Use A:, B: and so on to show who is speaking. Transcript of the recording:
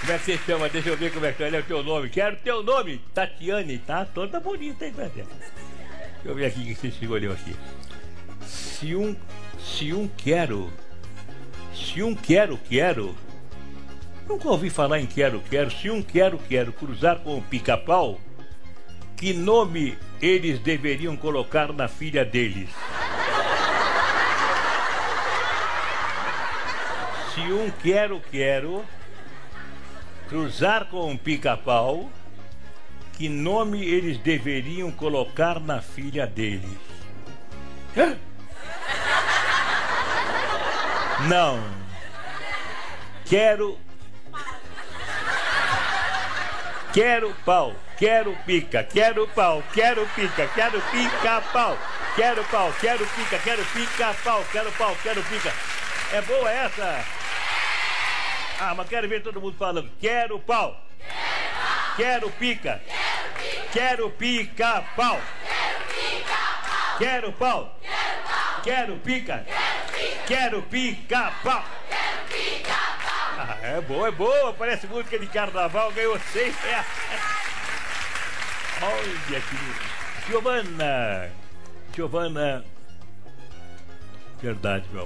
A: Como é que você chama? Deixa eu ver como é que é o teu nome. Quero teu nome. Tatiane, tá? Toda bonita, hein, Pedro? Deixa eu ver aqui o que você escolheu aqui. Se um. Se um quero. Se um quero, quero. Nunca ouvi falar em quero, quero. Se um quero, quero cruzar com o pica-pau, que nome eles deveriam colocar na filha deles? Se um quero, quero cruzar com um pica-pau, que nome eles deveriam colocar na filha deles? Não. Quero. Quero pau, quero pica, quero pau, quero pica, quero pica pau, quero pau, quero pica, quero pica pau, quero pau, quero pica. É boa essa? Ah, mas quero ver todo mundo falando. Quero pau. Quero pica. Quero pica pau. Quero pau. Quero pica. Quero pica pau. Ah, é boa, é boa. Parece música de carnaval. Ganhou 100 reais. Olha que. Giovana. Giovana. Verdade, meu amor.